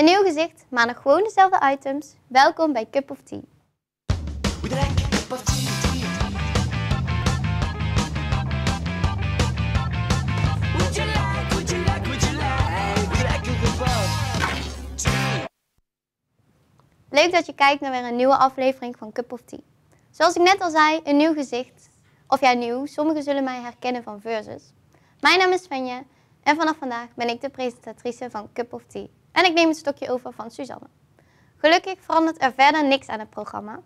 Een nieuw gezicht, maar nog gewoon dezelfde items. Welkom bij Cup of Tea. Leuk dat je kijkt naar weer een nieuwe aflevering van Cup of Tea. Zoals ik net al zei, een nieuw gezicht. Of ja, nieuw. Sommigen zullen mij herkennen van Versus. Mijn naam is Svenje en vanaf vandaag ben ik de presentatrice van Cup of Tea. En ik neem het stokje over van Suzanne. Gelukkig verandert er verder niks aan het programma.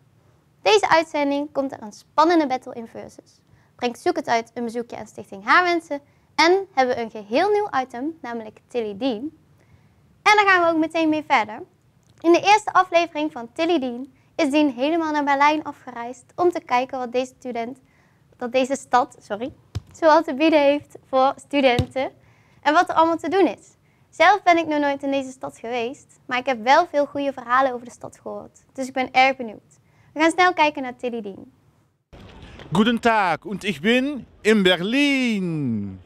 Deze uitzending komt er een spannende battle in Versus. Brengt Zoek het uit een bezoekje aan Stichting Haarwensen. En hebben we een geheel nieuw item, namelijk Tilly Dean. En daar gaan we ook meteen mee verder. In de eerste aflevering van Tilly Dean is Dean helemaal naar Berlijn afgereisd om te kijken wat deze student, dat deze stad, sorry, zoal te bieden heeft voor studenten en wat er allemaal te doen is. Zelf ben ik nog nooit in deze stad geweest, maar ik heb wel veel goede verhalen over de stad gehoord. Dus ik ben erg benieuwd. We gaan snel kijken naar Tilly Dean. Guten Tag und ich bin in Berlin.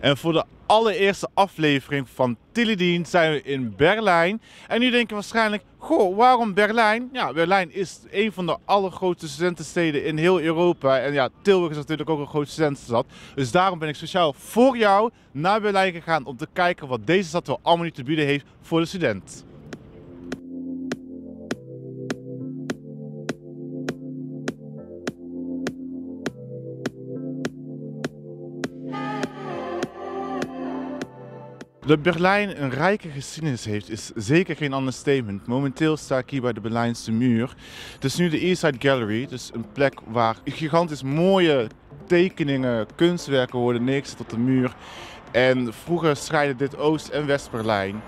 En voor de allereerste aflevering van Tilledien zijn we in Berlijn. En nu denken waarschijnlijk, goh, waarom Berlijn? Ja, Berlijn is een van de allergrootste studentensteden in heel Europa. En ja, Tilburg is natuurlijk ook een grote studentenstad. Dus daarom ben ik speciaal voor jou naar Berlijn gegaan om te kijken wat deze stad wel allemaal nu te bieden heeft voor de student. Dat Berlijn een rijke geschiedenis heeft, is zeker geen understatement. Momenteel sta ik hier bij de Berlijnse muur. Het is nu de East Side Gallery, dus een plek waar gigantisch mooie tekeningen, kunstwerken worden neergezet op de muur. En vroeger scheiden dit Oost- en West-Berlijn.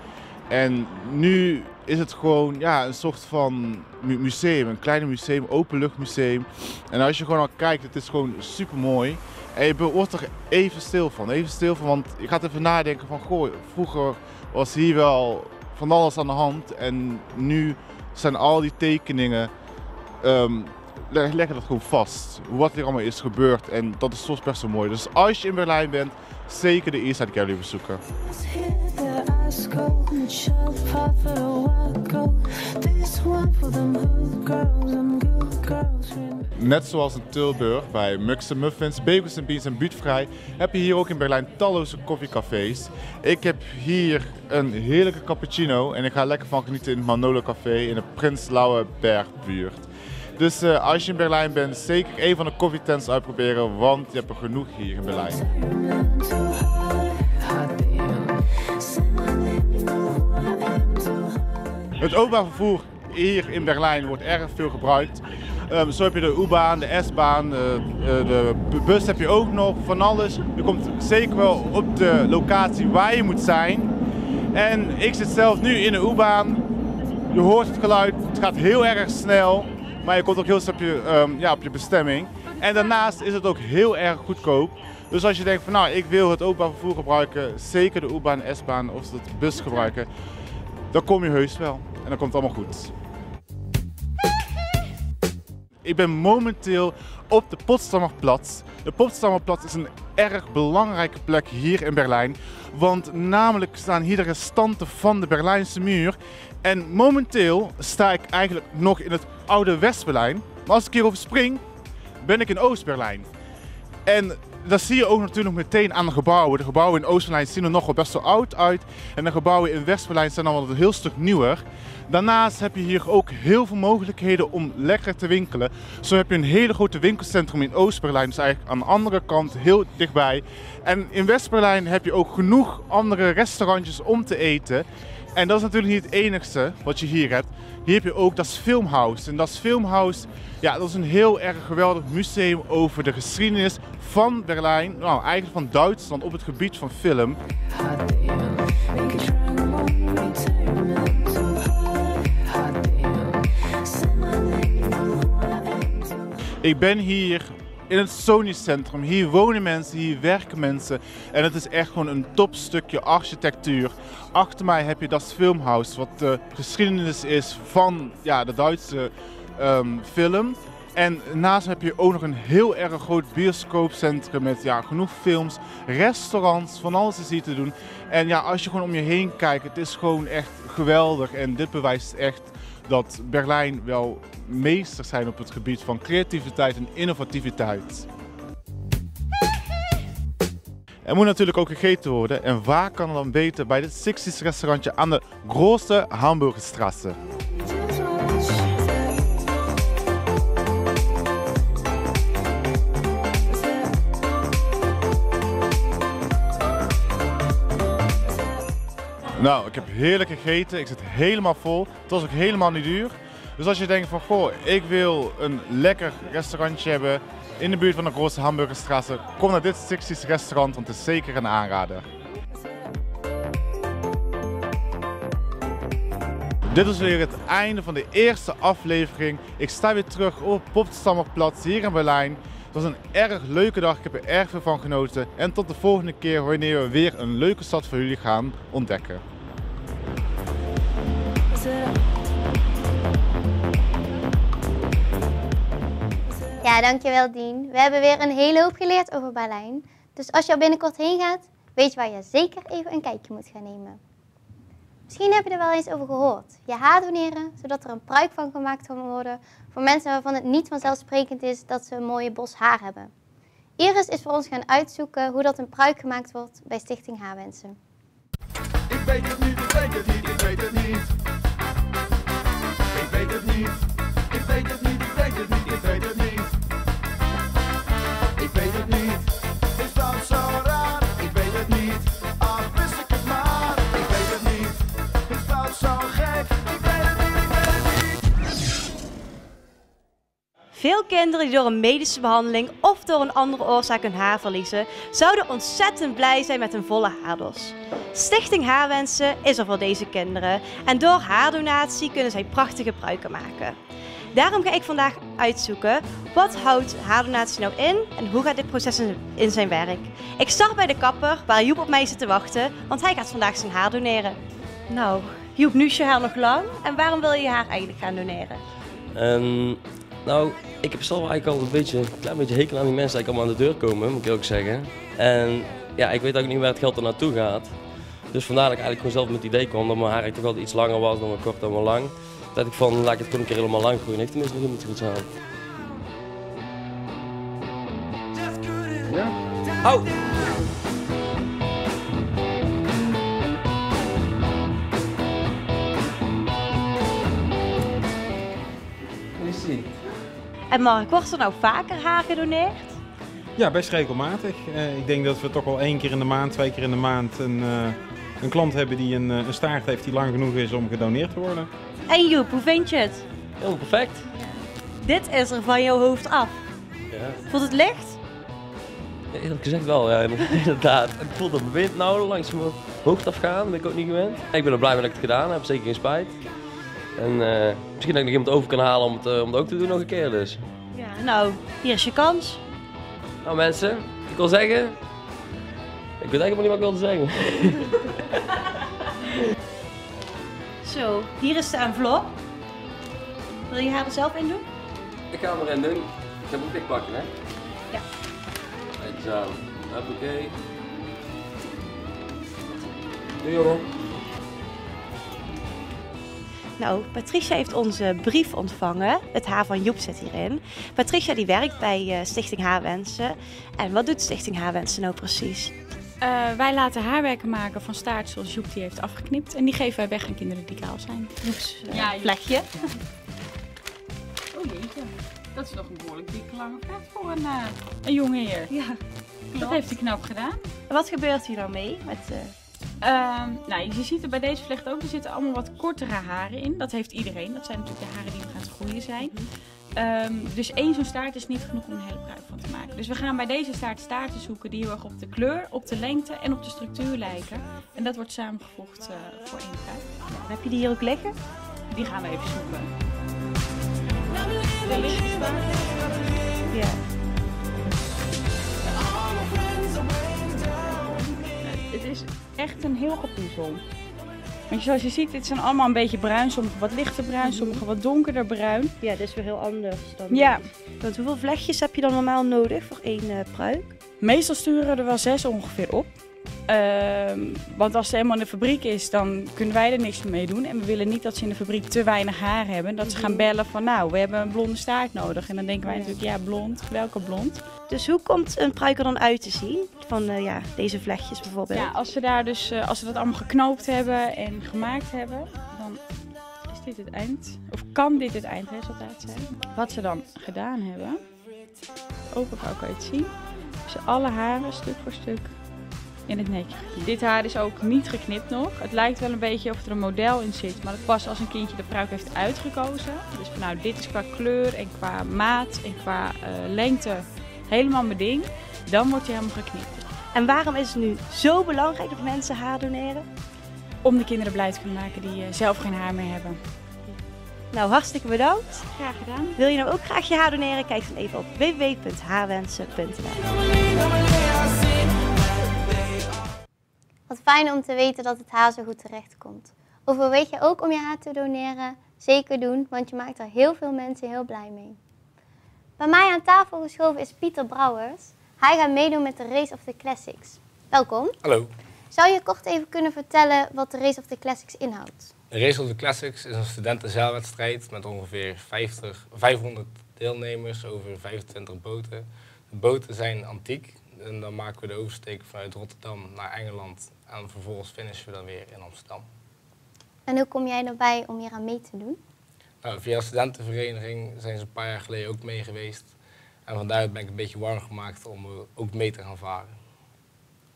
En nu is het gewoon ja, een soort van mu- museum, een klein museum, openluchtmuseum. En als je gewoon al kijkt, het is gewoon super mooi. En je wordt er even stil van, even stil van, want je gaat even nadenken van, goh, vroeger was hier wel van alles aan de hand. En nu zijn al die tekeningen, ehm, leg- leggen dat gewoon vast. Wat er allemaal is gebeurd en dat is soms best wel mooi. Dus als je in Berlijn bent, zeker de East Side Gallery bezoeken. And for. This one for girls good. Net zoals in Tilburg bij Mux Muffins, Bagels and Beans en Buurtvrij heb je hier ook in Berlijn talloze koffiecafés. Ik heb hier een heerlijke cappuccino en ik ga lekker van genieten in het Manolo Café in de Prins Lauenberg buurt. Dus eh, als je in Berlijn bent, zeker een van de koffietents uitproberen, want je hebt er genoeg hier in Berlijn. Het openbaar vervoer hier in Berlijn wordt erg veel gebruikt. Ehm, zo heb je de U-baan, de S-baan, eh, eh, de bu- bus heb je ook nog, van alles. Je komt zeker wel op de locatie waar je moet zijn. En ik zit zelf nu in de U-baan. Je hoort het geluid, het gaat heel erg snel, maar je komt ook heel snel op je, ehm, ja, op je bestemming. En daarnaast is het ook heel erg goedkoop. Dus als je denkt van nou, ik wil het openbaar vervoer gebruiken, zeker de U-baan, S-baan of de bus gebruiken, dan kom je heus wel. En dan komt allemaal goed. Ik ben momenteel op de Potsdamerplatz. De Potsdamerplatz is een erg belangrijke plek hier in Berlijn. Want namelijk staan hier de restanten van de Berlijnse muur. En momenteel sta ik eigenlijk nog in het oude West-Berlijn. Maar als ik hierover spring, ben ik in Oost-Berlijn. En dat zie je ook natuurlijk meteen aan de gebouwen. De gebouwen in Oost-Berlijn zien er nog wel best wel oud uit. En de gebouwen in West-Berlijn zijn dan wel een heel stuk nieuwer. Daarnaast heb je hier ook heel veel mogelijkheden om lekker te winkelen. Zo heb je een hele grote winkelcentrum in Oost-Berlijn, dus eigenlijk aan de andere kant heel dichtbij. En in West-Berlijn heb je ook genoeg andere restaurantjes om te eten. En dat is natuurlijk niet het enigste wat je hier hebt. Hier heb je ook das Filmhaus. En das Filmhaus, ja, dat is een heel erg geweldig museum over de geschiedenis van Berlijn. Nou, eigenlijk van Duitsland op het gebied van film. Ik ben hier in het Sony Centrum. Hier wonen mensen, hier werken mensen. En het is echt gewoon een topstukje architectuur. Achter mij heb je das Filmhaus, wat de geschiedenis is van ja, de Duitse ehm, film. En naast heb je ook nog een heel erg groot bioscoopcentrum met ja, genoeg films, restaurants, van alles is hier te doen. En ja, als je gewoon om je heen kijkt, het is gewoon echt geweldig. En dit bewijst echt dat Berlijn wel meesters zijn op het gebied van creativiteit en innovativiteit. Er moet natuurlijk ook gegeten worden. En waar kan het dan beter bij dit 60s restaurantje aan de Große Hamburgerstraße? Nou, ik heb heerlijk gegeten. Ik zit helemaal vol. Het was ook helemaal niet duur. Dus als je denkt van, goh, ik wil een lekker restaurantje hebben in de buurt van de Große Hamburgerstraße, kom naar dit 60s restaurant, want het is zeker een aanrader. Dit is weer het einde van de eerste aflevering. Ik sta weer terug op Potsdamerplatz hier in Berlijn. Het was een erg leuke dag, ik heb er erg veel van genoten. En tot de volgende keer wanneer we weer een leuke stad voor jullie gaan ontdekken. Ja, dankjewel Dien. We hebben weer een hele hoop geleerd over Berlijn. Dus als je er binnenkort heen gaat, weet je waar je zeker even een kijkje moet gaan nemen. Misschien heb je er wel eens over gehoord. Je haar doneren, zodat er een pruik van gemaakt kan worden voor mensen waarvan het niet vanzelfsprekend is dat ze een mooie bos haar hebben. Iris is voor ons gaan uitzoeken hoe dat een pruik gemaakt wordt bij Stichting Haarwensen. Ik weet het niet, ik weet het niet, ik weet het niet. Ik weet het niet, ik weet het niet, Veel kinderen die door een medische behandeling of door een andere oorzaak hun haar verliezen, zouden ontzettend blij zijn met een volle haardos. Stichting Haarwensen is er voor deze kinderen en door haardonatie kunnen zij prachtige pruiken maken. Daarom ga ik vandaag uitzoeken wat houdt haardonatie nou in en hoe gaat dit proces in- zijn werk. Ik start bij de kapper waar Joep op mij zit te wachten, want hij gaat vandaag zijn haar doneren. Nou, Joep, nu is je haar nog lang en waarom wil je je haar eigenlijk gaan doneren? En nou, ik heb zelf eigenlijk al een beetje, een klein beetje hekel aan die mensen die allemaal aan de deur komen, moet ik ook zeggen. En ja, ik weet ook niet waar het geld er naartoe gaat. Dus vandaar dat ik eigenlijk gewoon zelf met het idee kwam dat mijn haar eigenlijk toch wel iets langer was dan mijn kort dan mijn lang. Dat ik van, laat ik het gewoon een keer helemaal lang groeien. Heeft tenminste nog iemand goed aan. Ja? Au! En Mark, wordt er nou vaker haar gedoneerd? Ja, best regelmatig. Eh, ik denk dat we toch wel één keer in de maand, twee keer in de maand een, eh, een klant hebben die een, eh, een staart heeft die lang genoeg is om gedoneerd te worden. En Joep, hoe vind je het? Helemaal perfect. Dit is er van jouw hoofd af. Ja. Voelt het licht? Eerlijk gezegd wel, ja, inderdaad. Ik voel dat mijn wind nou langs mijn hoofd afgaan, dat ben ik ook niet gewend. Ik ben er blij mee dat ik het gedaan heb, zeker geen spijt. En eh, misschien dat ik nog iemand over kan halen om het, eh, om het ook te doen nog een keer dus. Ja, nou, hier is je kans. Nou mensen, ik wil zeggen... Ik weet eigenlijk nog niet wat ik wilde zeggen. Zo, hier is de envelop. Wil je haar er zelf in doen? Ik ga hem erin doen. Ik heb een dik pakken, hè? Ja. Kijk aan. Hoppakee. Doei jongen. Nou, Patricia heeft onze brief ontvangen. Het haar van Joep zit hierin. Patricia die werkt bij eh, Stichting Haarwensen. En wat doet Stichting Haarwensen nou precies? Eh, wij laten haarwerken maken van staart zoals Joep die heeft afgeknipt. En die geven wij weg aan kinderen die kaal zijn. Joeps eh, Ja, Joep. vlekje. Oh jeetje, dat is nog een behoorlijk dikke lange vlecht voor een, eh, een jonge heer. Ja. Dat heeft hij knap gedaan. En wat gebeurt hier nou mee? Met, eh, Ehm, nou, je ziet er bij deze vlecht ook, er zitten allemaal wat kortere haren in. Dat heeft iedereen. Dat zijn natuurlijk de haren die nog aan het groeien zijn. Ehm, dus één zo'n staart is niet genoeg om een hele pruik van te maken. Dus we gaan bij deze staart staarten zoeken die heel erg op de kleur, op de lengte en op de structuur lijken. En dat wordt samengevoegd eh, voor één pruik. heb je die hier ook liggen? Die gaan we even zoeken. Ja. Het is echt een heel gepuzzel. Want zoals je ziet, dit zijn allemaal een beetje bruin. Sommige wat lichter bruin, sommige wat donkerder bruin. Ja, dit is weer heel anders dan Ja. dit. Want hoeveel vlechtjes heb je dan normaal nodig voor één eh, pruik? Meestal sturen er wel zes ongeveer op. Ehm, want als ze helemaal in de fabriek is, dan kunnen wij er niks mee doen. En we willen niet dat ze in de fabriek te weinig haar hebben. Dat ze gaan bellen van nou, we hebben een blonde staart nodig. En dan denken wij natuurlijk, ja blond, welke blond? Dus hoe komt een pruik er dan uit te zien? Van eh, ja, deze vlechtjes bijvoorbeeld. Ja, als ze, daar dus, eh, als ze dat allemaal geknoopt hebben en gemaakt hebben, dan is dit het eind. Of kan dit het eindresultaat zijn. Wat ze dan gedaan hebben, overvouw kan je het zien. Ze alle haren stuk voor stuk in het geknipt. Dit haar is ook niet geknipt nog. Het lijkt wel een beetje of er een model in zit, maar dat pas als een kindje de pruik heeft uitgekozen. Dus van, nou, dit is qua kleur en qua maat en qua eh, lengte helemaal mijn ding. Dan wordt hij helemaal geknipt. En waarom is het nu zo belangrijk dat mensen haar doneren? Om de kinderen blij te kunnen maken die eh, zelf geen haar meer hebben. Nou, hartstikke bedankt. Graag gedaan. Wil je nou ook graag je haar doneren? Kijk dan even op www.haarwensen.nl Wat fijn om te weten dat het haar zo goed terecht komt. Overweeg je ook om je haar te doneren? Zeker doen, want je maakt er heel veel mensen heel blij mee. Bij mij aan tafel geschoven is Pieter Brouwers. Hij gaat meedoen met de Race of the Classics. Welkom. Hallo. Zou je kort even kunnen vertellen wat de Race of the Classics inhoudt? De Race of the Classics is een studentenzeilwedstrijd met ongeveer 50, 500 deelnemers over 25 boten. De boten zijn antiek en dan maken we de oversteek vanuit Rotterdam naar Engeland en vervolgens finishen we dan weer in Amsterdam. En hoe kom jij erbij om hier aan mee te doen? Nou, via de studentenvereniging zijn ze een paar jaar geleden ook mee geweest. En vandaar ben ik een beetje warm gemaakt om ook mee te gaan varen.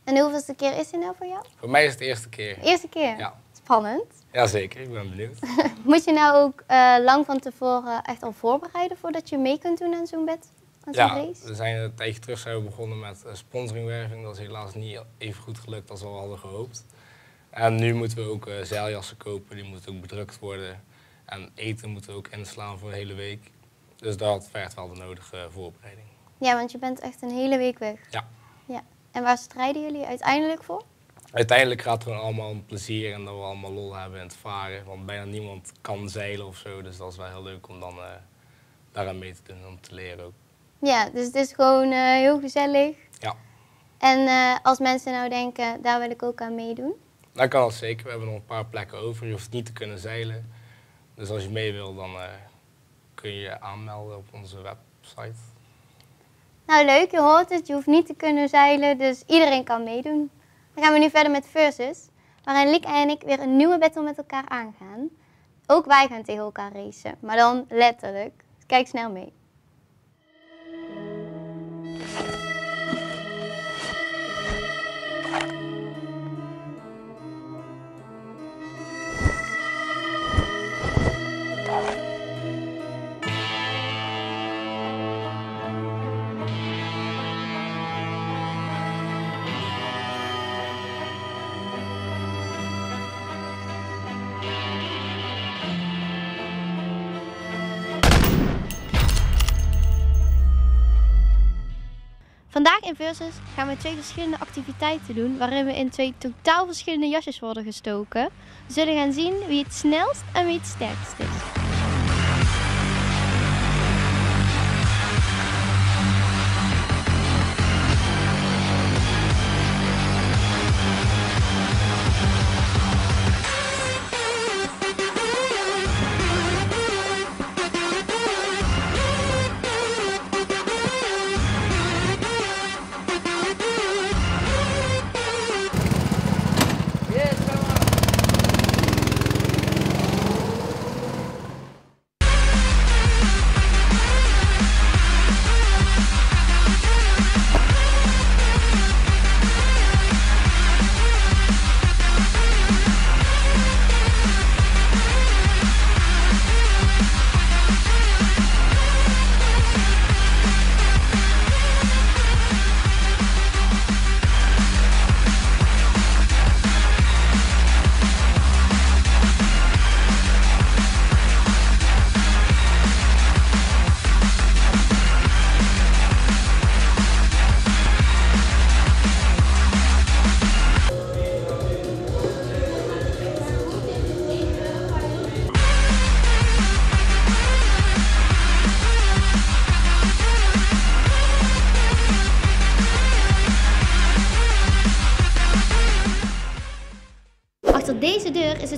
En hoeveelste keer is dit nou voor jou? Voor mij is het de eerste keer. Eerste keer? Ja. Spannend. Jazeker, ik ben benieuwd. Moet je nou ook eh, lang van tevoren echt al voorbereiden voordat je mee kunt doen aan zo'n bed? Ja, race? we zijn een tijdje terug zijn we begonnen met eh, sponsoringwerving. Dat is helaas niet even goed gelukt als we hadden gehoopt. En nu moeten we ook eh, zeiljassen kopen, die moeten ook bedrukt worden. En eten moeten we ook inslaan voor een hele week. Dus dat vergt wel de nodige eh, voorbereiding. Ja, want je bent echt een hele week weg. Ja. ja. En waar strijden jullie uiteindelijk voor? Uiteindelijk gaat het gewoon allemaal om plezier en dat we allemaal lol hebben in het varen. Want bijna niemand kan zeilen of zo, dus dat is wel heel leuk om dan eh, daaraan mee te doen, om te leren ook. Ja, dus het is gewoon eh, heel gezellig. Ja. En eh, als mensen nou denken, daar wil ik ook aan meedoen. Dan kan dat zeker. We hebben nog een paar plekken over. Je hoeft niet te kunnen zeilen. Dus als je mee wil, dan eh, kun je je aanmelden op onze website. Nou leuk, je hoort het. Je hoeft niet te kunnen zeilen, dus iedereen kan meedoen. Dan gaan we nu verder met Versus, waarin Liek en ik weer een nieuwe battle met elkaar aangaan. Ook wij gaan tegen elkaar racen, maar dan letterlijk. Dus kijk snel mee. Vandaag in Versus gaan we twee verschillende activiteiten doen, waarin we in twee totaal verschillende jasjes worden gestoken. We zullen gaan zien wie het snelst en wie het sterkst is.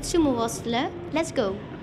Sumo worstelen. Let's go!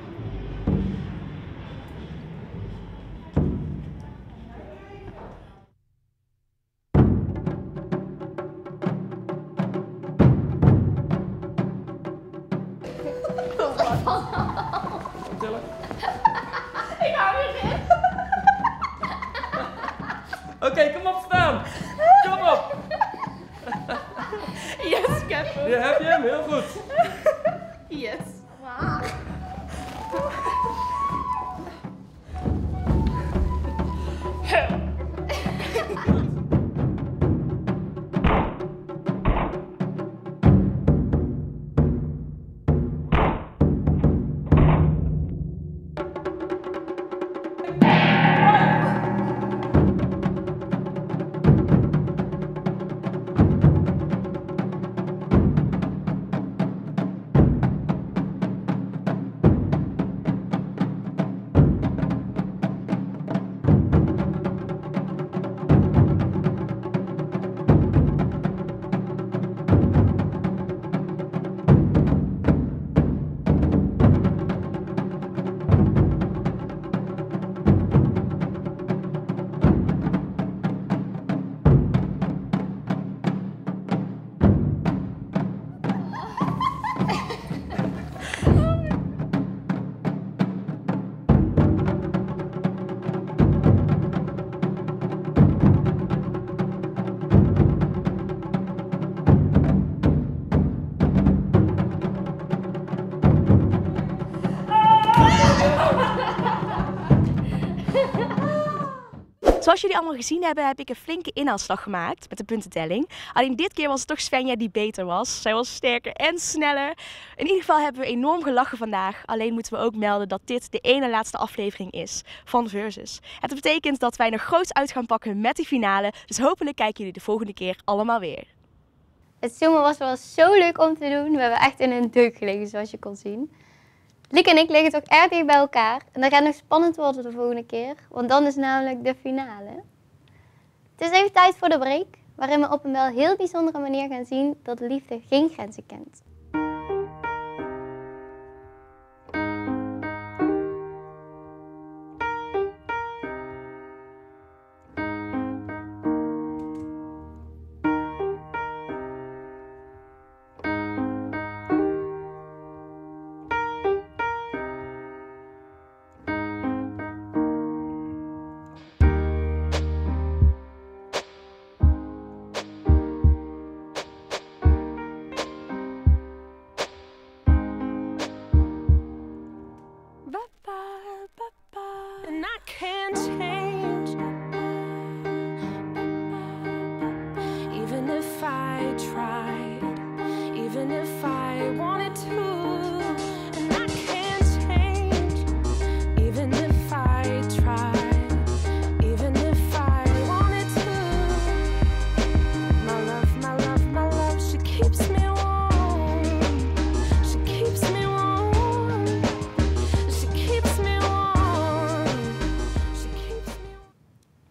Jullie allemaal gezien hebben, heb ik een flinke inhaalslag gemaakt met de puntentelling. Alleen dit keer was het toch Svenja die beter was. Zij was sterker en sneller. In ieder geval hebben we enorm gelachen vandaag. Alleen moeten we ook melden dat dit de ene laatste aflevering is van Versus. Het betekent dat wij nog groots uit gaan pakken met die finale. Dus hopelijk kijken jullie de volgende keer allemaal weer. Het sumo was wel zo leuk om te doen. We hebben echt in een deuk gelegen, zoals je kon zien. Liek en ik liggen toch erg dicht bij elkaar. En dat gaat nog spannend worden de volgende keer. Want dan is namelijk de finale. Het is even tijd voor de break. Waarin we op een wel heel bijzondere manier gaan zien dat liefde geen grenzen kent.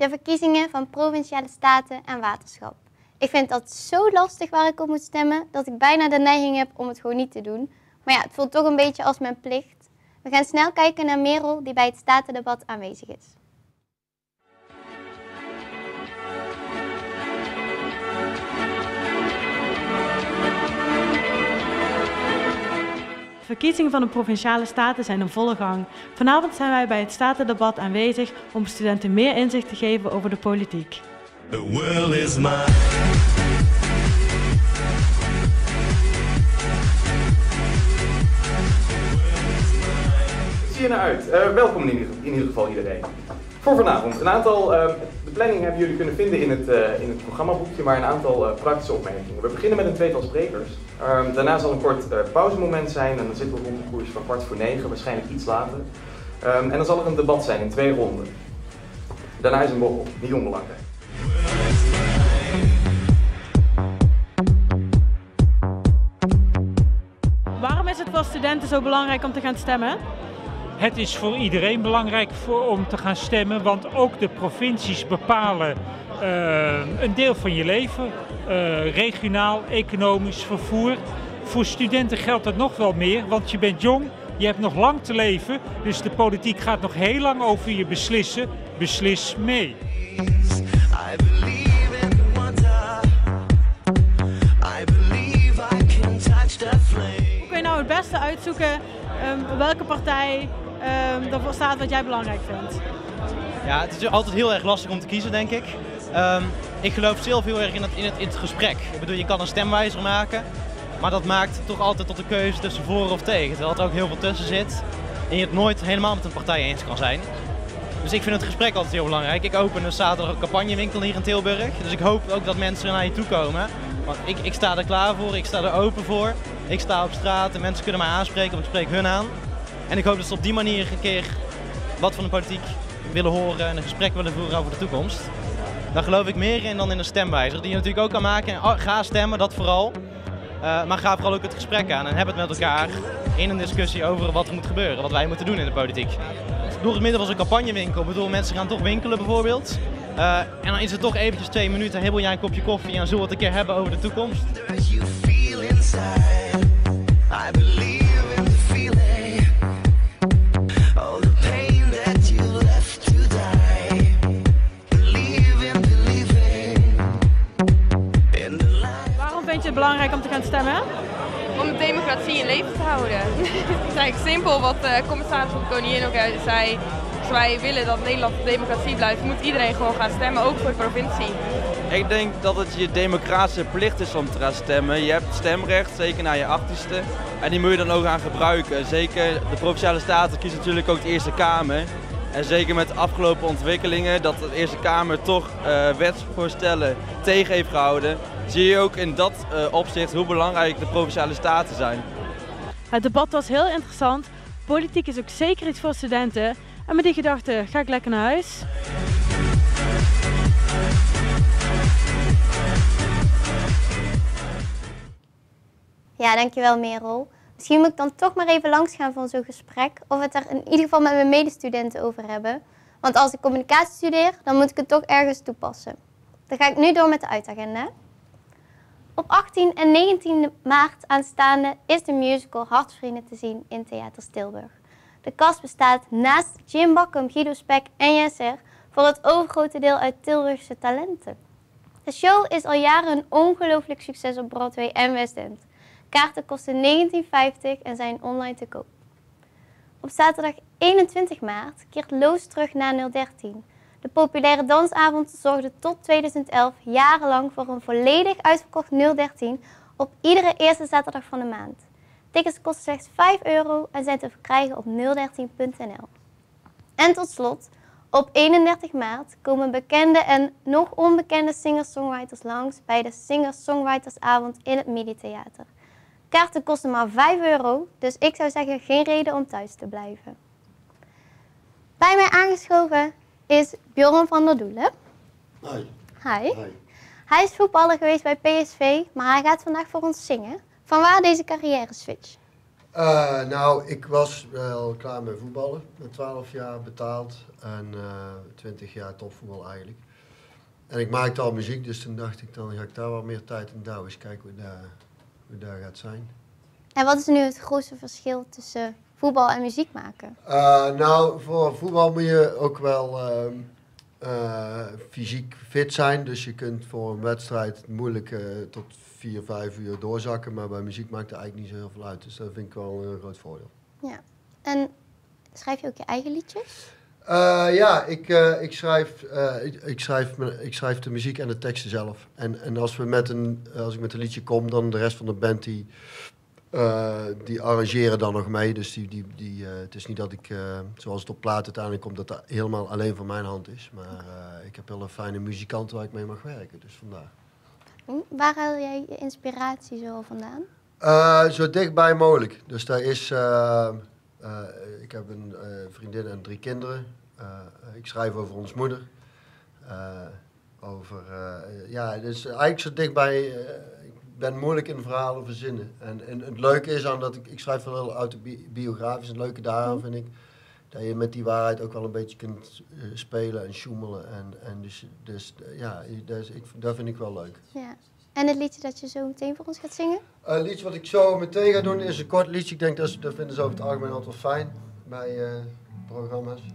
De verkiezingen van provinciale staten en waterschap. Ik vind dat zo lastig waar ik op moet stemmen dat ik bijna de neiging heb om het gewoon niet te doen. Maar ja, het voelt toch een beetje als mijn plicht. We gaan snel kijken naar Merel die bij het statendebat aanwezig is. De verkiezingen van de provinciale staten zijn in volle gang. Vanavond zijn wij bij het statendebat aanwezig om studenten meer inzicht te geven over de politiek. The world is mine. Uit. Eh, welkom in ieder, in ieder geval iedereen. Voor vanavond. Een aantal, eh, de planning hebben jullie kunnen vinden in het, eh, in het programmaboekje, maar een aantal praktische opmerkingen. We beginnen met een tweetal sprekers. Ehm, daarna zal een kort pauzemoment zijn en dan zitten we rond de koers van kwart voor negen, waarschijnlijk iets later. Ehm, en dan zal er een debat zijn in twee ronden. Daarna is een borrel, niet onbelangrijk. Waarom is het voor studenten zo belangrijk om te gaan stemmen? Het is voor iedereen belangrijk voor, om te gaan stemmen, want ook de provincies bepalen eh, een deel van je leven. Eh, regionaal, economisch, vervoer. Voor studenten geldt dat nog wel meer, want je bent jong, je hebt nog lang te leven, dus de politiek gaat nog heel lang over je beslissen. Beslis mee. Hoe kun je nou het beste uitzoeken ehm, welke partij ehm, ervoor staat wat jij belangrijk vindt? Ja, het is altijd heel erg lastig om te kiezen, denk ik. Ehm, ik geloof zelf heel erg in het, in, het, in het gesprek. Ik bedoel, je kan een stemwijzer maken, maar dat maakt toch altijd tot de keuze tussen voor of tegen. Terwijl er ook heel veel tussen zit en je het nooit helemaal met een partij eens kan zijn. Dus ik vind het gesprek altijd heel belangrijk. Ik open dus zaterdag een campagnewinkel hier in Tilburg. Dus ik hoop ook dat mensen naar je toe komen. Want ik, ik sta er klaar voor, ik sta er open voor. Ik sta op straat en mensen kunnen mij aanspreken of ik spreek hun aan. En ik hoop dat ze op die manier een keer wat van de politiek willen horen en een gesprek willen voeren over de toekomst. Daar geloof ik meer in dan in een stemwijzer, die je natuurlijk ook kan maken. En, oh, ga stemmen, dat vooral. Eh, maar ga vooral ook het gesprek aan en heb het met elkaar in een discussie over wat er moet gebeuren, wat wij moeten doen in de politiek. Door het middel van zo'n campagnewinkel, ik bedoel, mensen gaan toch winkelen bijvoorbeeld. Eh, en dan is het toch eventjes twee minuten, hibbel jij een kopje koffie en we het een keer hebben over de toekomst. Belangrijk om te gaan stemmen? om de democratie in leven te houden. Het is eigenlijk simpel wat de commissaris van de Koningin ook zei. Als wij willen dat Nederland democratie blijft, moet iedereen gewoon gaan stemmen, ook voor de provincie. Ik denk dat het je democratische plicht is om te gaan stemmen. Je hebt stemrecht, zeker na je achtigste. En die moet je dan ook gaan gebruiken. Zeker de Provinciale Staten kiezen natuurlijk ook de Eerste Kamer. En zeker met de afgelopen ontwikkelingen, dat de Eerste Kamer toch eh, wetsvoorstellen tegen heeft gehouden, zie je ook in dat eh, opzicht hoe belangrijk de Provinciale Staten zijn. Het debat was heel interessant. Politiek is ook zeker iets voor studenten. En met die gedachte ga ik lekker naar huis. Ja, dankjewel Merel. Misschien moet ik dan toch maar even langs gaan voor zo'n gesprek. Of het er in ieder geval met mijn medestudenten over hebben. Want als ik communicatie studeer, dan moet ik het toch ergens toepassen. Dan ga ik nu door met de uitagenda. Op 18 en 19 maart aanstaande is de musical Hartvrienden te zien in Theater Stilburg. De cast bestaat naast Jim Bakkum, Guido Spek en Jesser voor het overgrote deel uit Tilburgse talenten. De show is al jaren een ongelooflijk succes op Broadway en West End. Kaarten kosten 19,50 en zijn online te koop. Op zaterdag 21 maart keert Loos terug naar 013. De populaire dansavond zorgde tot 2011 jarenlang voor een volledig uitverkocht 013 op iedere eerste zaterdag van de maand. Tickets kosten slechts 5 euro en zijn te verkrijgen op 013.nl. En tot slot, op 31 maart komen bekende en nog onbekende singer-songwriters langs bij de Singer-Songwritersavond in het Midi-theater. Kaarten kosten maar 5 euro, dus ik zou zeggen geen reden om thuis te blijven. Bij mij aangeschoven is Bjorn van der Doelen. Hoi. Hi. Hij is voetballer geweest bij PSV, maar hij gaat vandaag voor ons zingen. Vanwaar deze carrière switch? Eh, nou, ik was wel klaar met voetballen. Met 12 jaar betaald en eh 20 jaar topvoetbal eigenlijk. En ik maakte al muziek, dus toen dacht ik, dan ga ik daar wel meer tijd in douwen. Eens kijken hoe daar, hoe daar gaat zijn. En wat is nu het grootste verschil tussen voetbal en muziek maken? Eh, nou, voor voetbal moet je ook wel ehm, eh, fysiek fit zijn. Dus je kunt voor een wedstrijd moeilijk eh, tot 4, 5 uur doorzakken. Maar bij muziek maakt het eigenlijk niet zo heel veel uit. Dus dat vind ik wel een groot voordeel. Ja. En schrijf je ook je eigen liedjes? Ja, ik, ik, schrijf, ik, ik, schrijf, ik schrijf de muziek en de teksten zelf. En, en als, we met een, als ik met een liedje kom, dan de rest van de band die, eh, die arrangeren dan nog mee. Dus die, die, die, eh, het is niet dat ik, eh, zoals het op plaat uiteindelijk komt, dat dat helemaal alleen van mijn hand is. Maar ik heb wel een fijne muzikant waar ik mee mag werken, dus vandaar. Waar haal jij je inspiratie zo vandaan? Zo dichtbij mogelijk. Dus daar is. ik heb een vriendin en drie kinderen. Ik schrijf over ons moeder. Over. ja, dus eigenlijk zo dichtbij. Eh, ik ben moeilijk in verhalen verzinnen. En, en het leuke is aan dat ik. Ik schrijf wel heel autobiografisch. Het leuke daaraan vind ik. Dat je met die waarheid ook wel een beetje kunt eh, spelen en sjoemelen. En, en dus, dus eh, ja, dus ik, dat vind ik wel leuk. Ja. En het liedje dat je zo meteen voor ons gaat zingen? Een liedje wat ik zo meteen ga doen is een kort liedje. Ik denk dat, ze- dat vinden ze over het algemeen altijd wel fijn bij eh, programma's.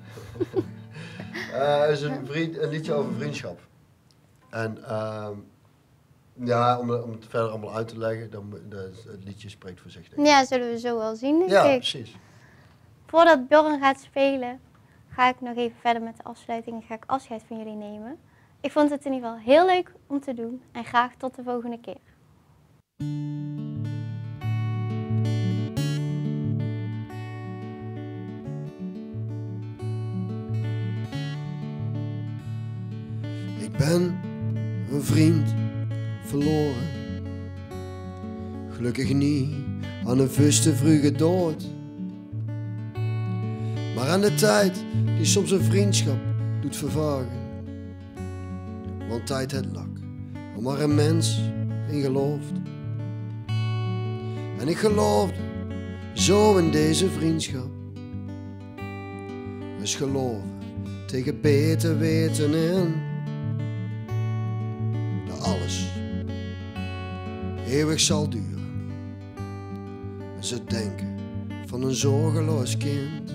Eh, Het is een, vriend, een liedje over vriendschap. En ehm, ja, om, om het verder allemaal uit te leggen, dan, het liedje spreekt voor zich. Ja, zullen we zo wel zien, denk Ja, ik. precies. Voordat Bjorn gaat spelen, ga ik nog even verder met de afsluiting en ga ik afscheid van jullie nemen. Ik vond het in ieder geval heel leuk om te doen en graag tot de volgende keer. Ik ben een vriend verloren. Gelukkig niet aan een vuste vroege dood. Maar aan de tijd die soms een vriendschap doet vervagen. Want tijd het lak, om waar een mens in gelooft. En ik geloofde zo in deze vriendschap. Dus geloven tegen beter weten in. Eeuwig zal duren. En ze denken van een zorgeloos kind.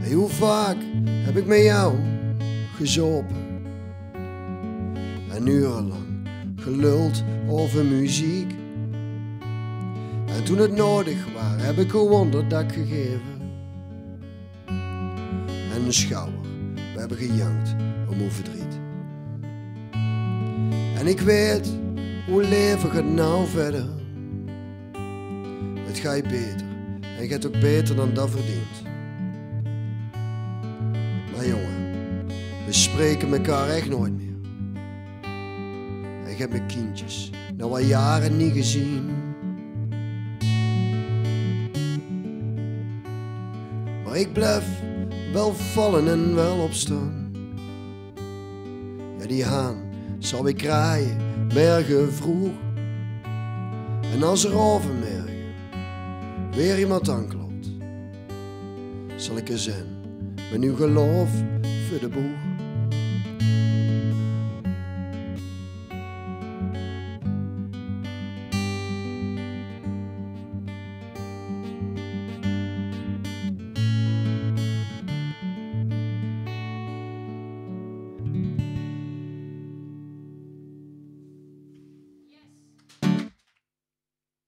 Hey, hoe vaak heb ik met jou gezopen en urenlang geluld over muziek. En toen het nodig was, heb ik gewonderd dat ik gegeven. En een schouwer, we hebben gejankt om verdriet. En ik weet, hoe leven gaat nou verder? Het gaat je beter, en je hebt ook beter dan dat verdient. Maar jongen, we spreken elkaar echt nooit meer. En ik heb mijn kindjes nou al jaren niet gezien. Maar ik blijf wel vallen en wel opstaan. Ja, die haan zal weer kraaien, mergen vroeg. En als er overmergen weer iemand aanklopt, zal ik er zijn met uw geloof voor de boeg.